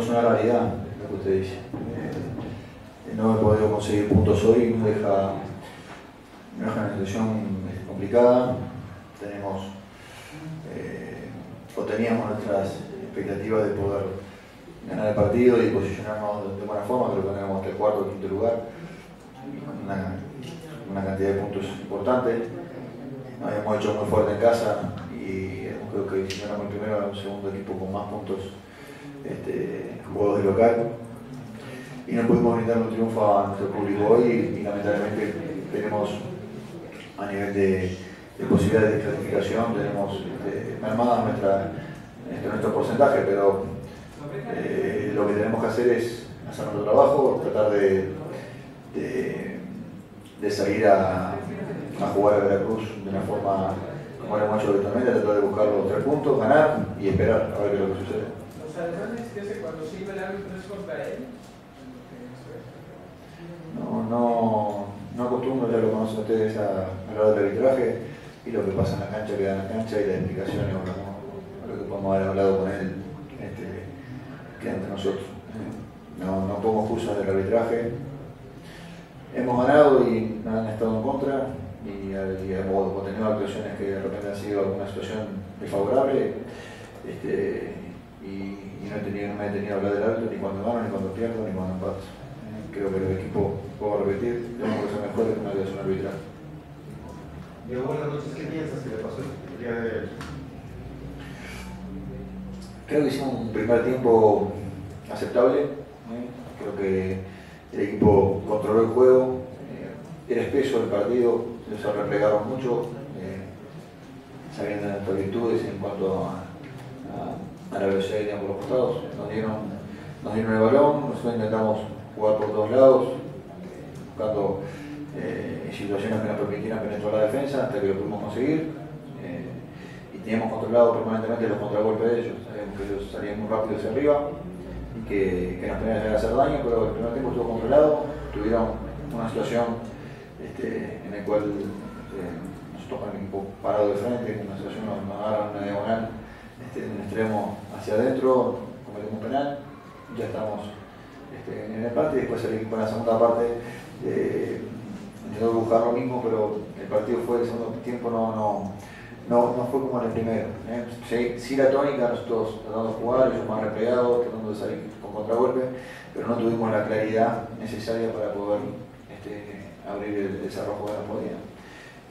es una realidad lo que usted dice. Eh, no he podido conseguir puntos hoy, nos deja, una situación complicada. Tenemos, eh, o teníamos nuestras expectativas de poder ganar el partido y posicionarnos de buena forma, creo que hasta el cuarto o quinto lugar, una, cantidad de puntos importante. Nos habíamos hecho muy fuerte en casa y creo que si ganamos el primero, el segundo equipo con más puntos este, juegos de local y no pudimos brindar un triunfo a nuestro público hoy y, lamentablemente tenemos a nivel de, posibilidades de clasificación, tenemos este, mermadas nuestra, nuestro porcentaje, pero eh, lo que tenemos que hacer es hacer nuestro trabajo, tratar de, de, salir a, a, jugar a Veracruz de una forma como hemos hecho habitualmente, tratar de buscar los tres puntos, ganar y esperar a ver qué es lo que sucede. No, no, no acostumbro, ya lo conocen ustedes, a hablar del arbitraje y lo que pasa en la cancha queda en la cancha y las explicaciones o lo, que podemos haber hablado con él este, queda entre nosotros. No, no pongo excusas del arbitraje. Hemos ganado y han estado en contra y, hemos tenido actuaciones que de repente han sido alguna situación desfavorable este, y, no, he tenido, no me he tenido hablar del árbitro ni cuando gano, ni cuando pierdo, ni cuando empato creo que el equipo, puedo repetir, tenemos que ser mejores que una actuación arbitral. Diego, buenas noches. ¿Qué piensas que le pasó el día de hoy? Creo que hicimos un primer tiempo aceptable. Creo que el equipo controló el juego, eh, era espeso el partido, se replegaron mucho, eh, sabiendo de nuestras virtudes en cuanto a, a, la velocidad que por los costados. Nos dieron, nos dieron el balón, nosotros intentamos jugar por todos lados, buscando eh, situaciones que nos permitieran penetrar la defensa hasta que lo pudimos conseguir. Eh, y teníamos controlado permanentemente los contragolpes de ellos. Sabíamos que ellos salían muy rápido hacia arriba y que, que nos tenían que hacer daño, pero el primer tiempo estuvo controlado. Tuvieron una situación este, en la cual eh, nos tocan un equipo parado de frente, una situación nos, nos agarran una diagonal este, en un extremo hacia adentro, cometimos un penal, ya estamos este, en el parte después el equipo en la segunda parte eh, intentó buscar lo mismo, pero el partido fue el segundo tiempo no, no, no, no fue como en el primero. ¿eh? Sí, la tónica, nosotros tratando de jugar, ellos más replegados, tratando de salir con contragolpe, pero no tuvimos la claridad necesaria para poder este, abrir el desarrollo que nos podían.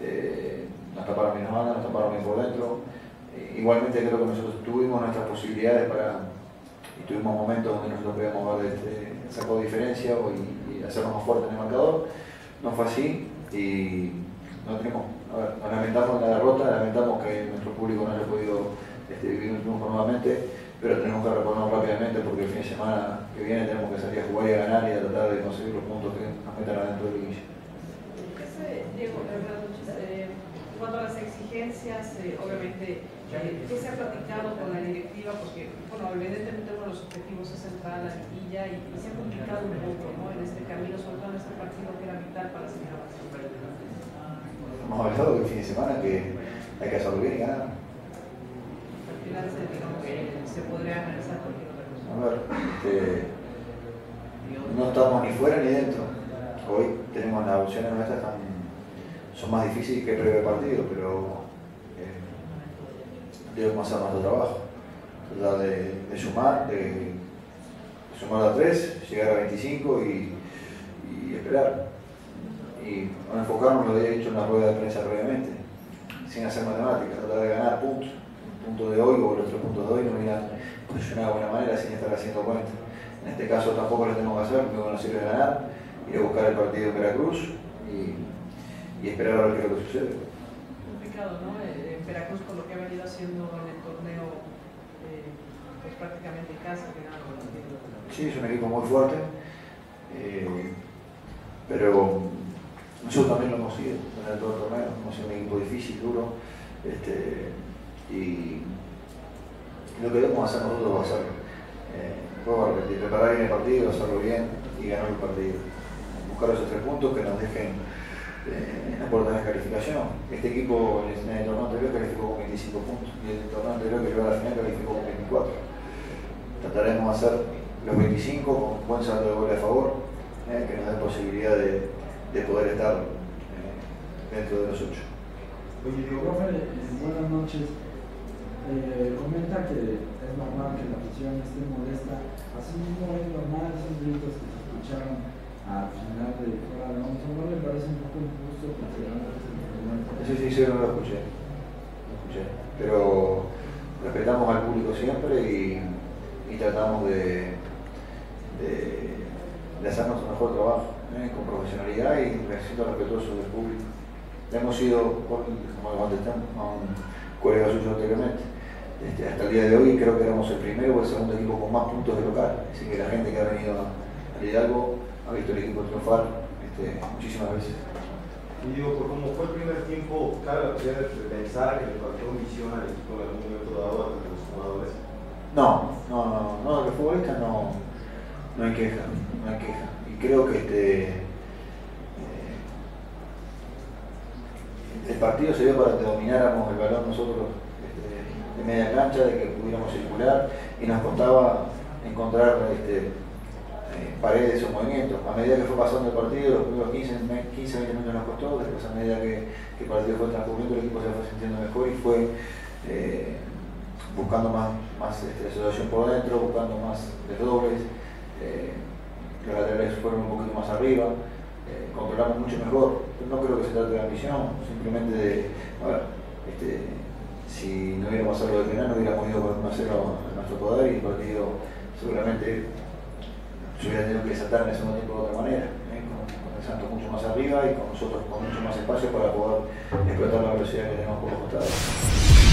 Eh, nos taparon bien las manos, nos taparon bien por dentro. Eh, igualmente creo que nosotros tuvimos nuestras posibilidades para, y tuvimos momentos donde nosotros podíamos haber este, sacado diferencia y, hacernos más fuertes en el marcador. No fue así y no tenemos, nos lamentamos la derrota, lamentamos que nuestro público no haya podido este, vivir un triunfo nuevamente, pero tenemos que reponernos rápidamente porque el fin de semana que viene tenemos que salir a jugar y a ganar y a tratar de conseguir los puntos que nos metan adentro del inicio. Diego, eh, en cuanto a las exigencias, eh, obviamente ¿Qué se ha platicado con la directiva? Porque, bueno, evidentemente uno de los objetivos es entrar a la liguilla y, se ha complicado un poco ¿no? en este camino, sobre todo en este partido que era vital para seguir avanzando. Hemos hablado el fin de semana que hay que hacerlo bien y ganar. Al final, digamos, se podría analizar cualquier otra cosa. A ver, este, no estamos ni fuera ni dentro. Hoy tenemos las opciones nuestras están, son más difíciles que previo partido, pero debemos hacer nuestro trabajo. Tratar de, sumar, de, sumar a 3, llegar a 25 y, esperar. Y enfocarnos, lo había dicho en la rueda de prensa previamente, sin hacer matemáticas, tratar de ganar puntos. El punto de hoy o los tres puntos de hoy no posicionar de buena manera sin estar haciendo cuenta. En este caso tampoco lo tenemos que hacer, no sirve ganar, ir a buscar el partido en Veracruz y, y esperar a ver qué es lo que sucede. Complicado, ¿no? Eh, Veracruz con lo que ha venido haciendo en el torneo eh, pues prácticamente en casa, que nada, Sí, es un equipo muy fuerte, eh, pero nosotros también lo hemos sido en todo el torneo, hemos sido un equipo difícil, duro, este, y lo que debemos hacer nosotros va a eh, repetir, preparar bien el partido, hacerlo bien y ganar el partido. Buscar esos tres puntos que nos dejen en la puerta de calificación. Este equipo en el torneo anterior calificó con 25 puntos y el torneo anterior que llegó a la final calificó con 24. Trataremos de hacer los 25 con buen saldo de goles a favor, eh, que nos da posibilidad de, de poder estar eh, dentro de los 8. Oye, Diego, profe, buenas noches. Eh, comenta que es normal que la afición esté molesta. Asimismo, es normal esos gritos que se escucharon al final de fuera de once. ¿No le parece un poco injusto considerando que momento? Sí, sí, sí, no lo escuché. Lo escuché. Pero respetamos al público siempre y, y tratamos de, de, de hacer nuestro mejor trabajo ¿eh? con profesionalidad y siendo respetuosos del público. Hemos sido, como contesté a un colega suyo anteriormente, este, hasta el día de hoy creo que éramos el primero o el segundo equipo con más puntos de local. Así que la gente que ha venido a Hidalgo ha visto el equipo triunfar este, muchísimas veces. Y digo, como fue el primer tiempo, cabe la pena pensar que le faltó visión al equipo en algún momento dado a los jugadores. No, no, no, no, los futbolistas no, no hay queja, no hay queja. Y creo que este, eh, el partido se dio para que domináramos el balón nosotros de media cancha, de que pudiéramos circular y nos costaba encontrar este, paredes o movimientos. A medida que fue pasando el partido, los primeros 15, 15 20 minutos nos costó, después a medida que, el partido fue transcurriendo, el equipo se fue sintiendo mejor y fue eh, buscando más, más este, asociación por dentro, buscando más desdobles. Eh, los laterales fueron un poquito más arriba, eh, controlamos mucho mejor. No creo que se trate de ambición, simplemente de, bueno, este, si no hubiéramos pasado de final, no hubiéramos ido con 1 0 a nuestro poder y el partido seguramente se hubiera tenido que desatar en ese momento de otra manera, ¿eh? con, con, el Santos mucho más arriba y con nosotros con mucho más espacio para poder explotar la velocidad que tenemos por los costados.